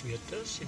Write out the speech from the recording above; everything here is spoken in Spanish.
ciertas